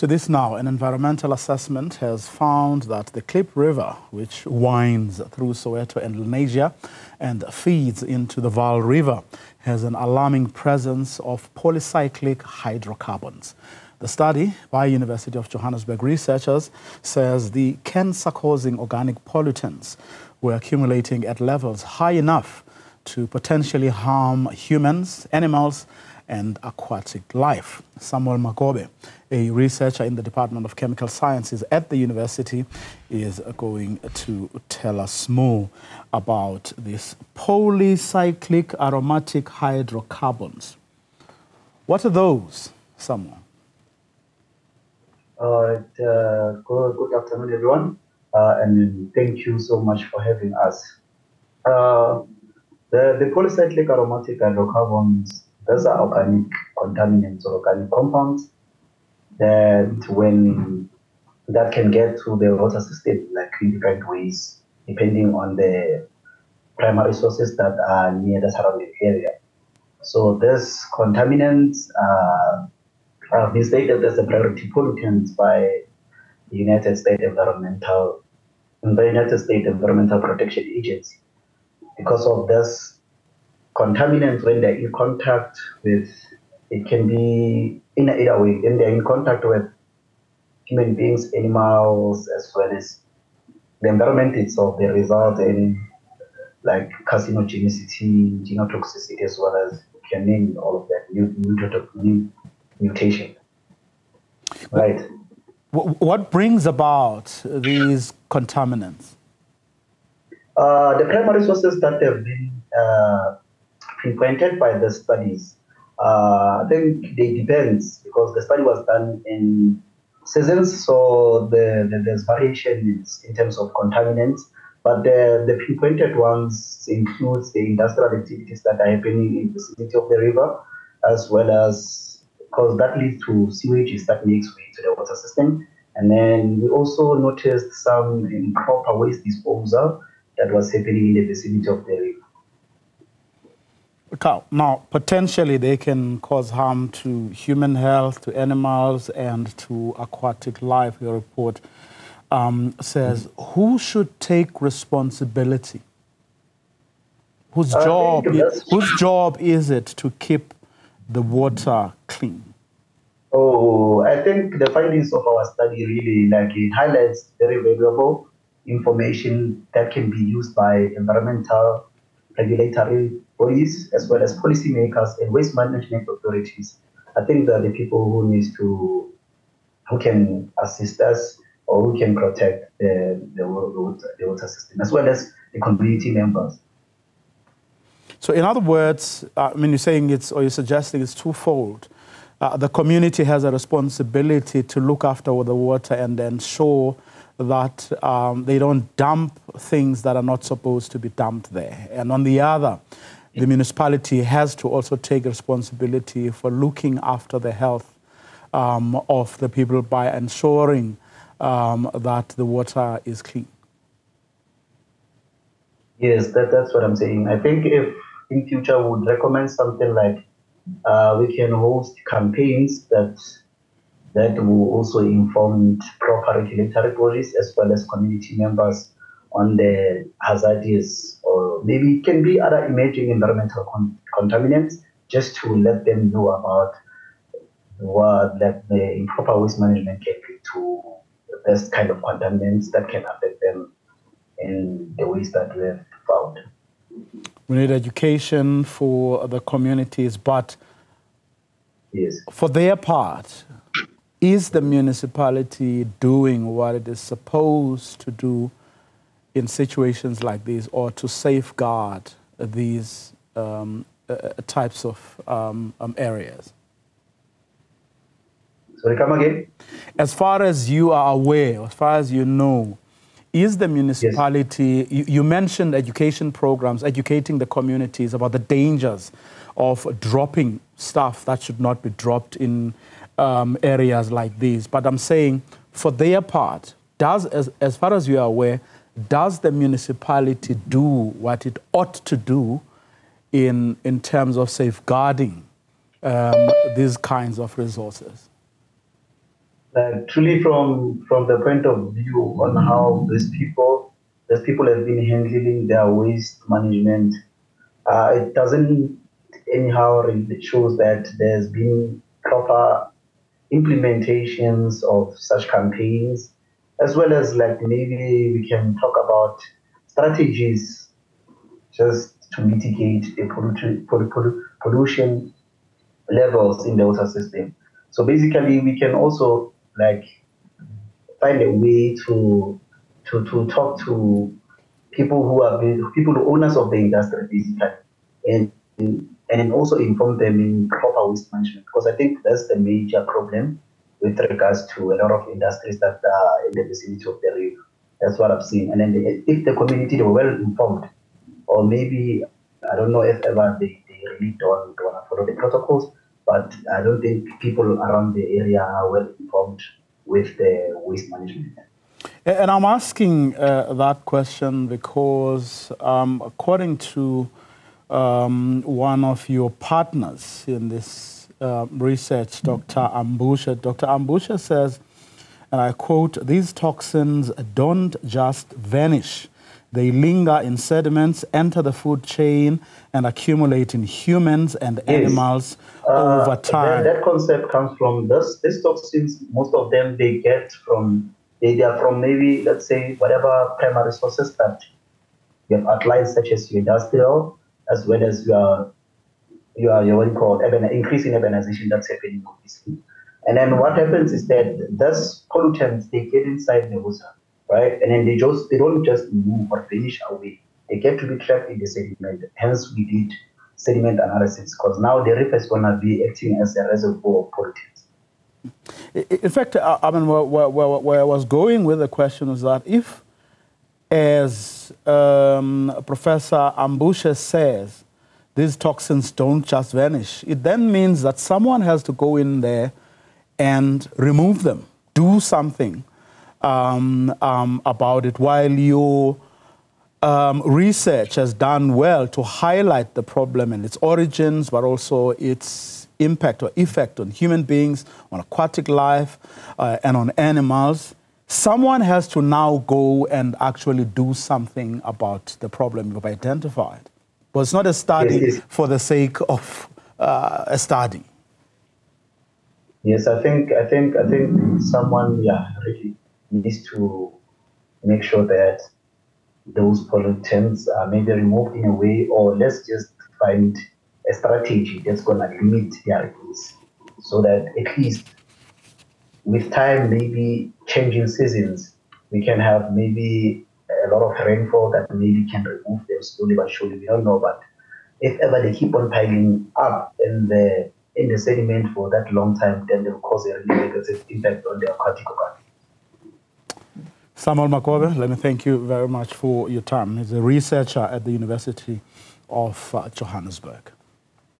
To this now, an environmental assessment has found that the Klip River, which winds through Soweto and Lenasia and feeds into the Vaal River, has an alarming presence of polycyclic hydrocarbons. The study by University of Johannesburg researchers says the cancer-causing organic pollutants were accumulating at levels high enough to potentially harm humans, animals, and aquatic life. Samuel Makobe, a researcher in the Department of Chemical Sciences at the university, is going to tell us more about these polycyclic aromatic hydrocarbons. What are those, Samuel? Uh, good, good afternoon, everyone, uh, and thank you so much for having us. Uh, the, the polycyclic aromatic hydrocarbons those are organic contaminants or organic compounds that when that can get to the water system like in different ways, depending on the primary sources that are near the surrounding area. So these contaminants have been stated as a priority pollutants by the United States Environmental the United States Environmental Protection Agency. Because of this contaminants when they're in contact with it can be in either way when they're in contact with human beings animals as well as the environment itself they result in like carcinogenicity genotoxicity as well as can name all of that new, new mutation. Right. What brings about these contaminants? Uh, the primary sources that have been uh, frequented by the studies. Uh, I think they depends because the study was done in seasons, so the, the, there's variation in terms of contaminants. But the, the frequented ones includes the industrial activities that are happening in the vicinity of the river, as well as because that leads to sewage that makes way to the water system. And then we also noticed some improper waste disposal that was happening in the vicinity of the river. Now, potentially they can cause harm to human health, to animals, and to aquatic life. Your report um, says, who should take responsibility? Whose job, is, whose job is it to keep the water clean? Oh, I think the findings of our study really like it highlights very valuable information that can be used by environmental regulatory bodies as well as policymakers and waste management authorities. I think that the people who need to, who can assist us or who can protect the, the, water, the water system as well as the community members. So, in other words, uh, I mean, you're saying it's, or you're suggesting it's twofold. Uh, the community has a responsibility to look after the water and ensure that um, they don't dump things that are not supposed to be dumped there. And on the other, the municipality has to also take responsibility for looking after the health um, of the people by ensuring um, that the water is clean. Yes, that, that's what I'm saying. I think if in future we would recommend something like uh, we can host campaigns that that will also inform proper regulatory bodies as well as community members on the hazardous or maybe it can be other emerging environmental con- contaminants just to let them know about what that the improper waste management can lead to this kind of contaminants that can affect them in the ways that we have found. We need education for the communities, but yes. for their part, is the municipality doing what it is supposed to do in situations like these or to safeguard these um, uh, uh, types of um, um, areas? Sorry, come again? As far as you are aware, as far as you know, is the municipality, yes. you, you, mentioned education programs, educating the communities about the dangers of dropping stuff that should not be dropped in um, areas like these. But I'm saying, for their part, does, as, as far as you are aware, does the municipality do what it ought to do in, in terms of safeguarding um, these kinds of resources? like truly from from the point of view on how these people these people have been handling their waste management, uh, it doesn't anyhow really shows that there's been proper implementations of such campaigns, as well as like maybe we can talk about strategies just to mitigate the pollution, pollution levels in the water system. So basically, we can also like find a way to to to talk to people who are people owners of the industry basically, and and also inform them in proper waste management because I think that's the major problem with regards to a lot of industries that are in the vicinity of the river. That's what I've seen. And then the, if the community were well informed, or maybe I don't know if ever they, they really don't, don't follow the protocols, but I don't think people around the area are well informed with the waste management. And I'm asking uh, that question because, um, according to um, one of your partners in this uh, research, Dr. Ambushe, Dr. Ambushe says, and I quote, these toxins don't just vanish. They linger in sediments, enter the food chain, and accumulate in humans and yes. animals uh, over time. That, that, concept comes from this. These toxins, most of them they get from they, they are from maybe let's say whatever primary sources that you have outlined, such as your industrial, as well as your your, your what you call urban, increase in urbanization that's happening obviously. And then what happens is that those pollutants they get inside the water, right? And then they just they don't just move or vanish away. They get to be trapped in the sediment. Hence we did sediment analysis because now the river is gonna be acting as a reservoir of pollutants. In fact, I mean, where, where, where I was going with the question was that if, as um, Professor Ambushe says, these toxins don't just vanish, it then means that someone has to go in there and remove them, do something um, um, about it while your um, research has done well to highlight the problem and its origins, but also its impact or effect on human beings, on aquatic life, uh, and on animals. Someone has to now go and actually do something about the problem you've identified. But it's not a study for the sake of uh, a study. Yes, I think I think I think someone yeah really needs to make sure that those pollutants are maybe removed in a way, or let's just find a strategy that's gonna limit their use, so that at least with time, maybe changing seasons, we can have maybe a lot of rainfall that maybe can remove them slowly but surely. We don't know, but if ever they keep on piling up in the in the sediment for that long time, then they'll cause a really negative impact on the aquatic organisms. Samuel Makobe, let me thank you very much for your time. He's a researcher at the University of uh, Johannesburg.